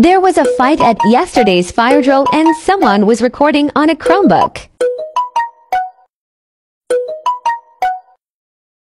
There was a fight at yesterday's fire drill and someone was recording on a Chromebook.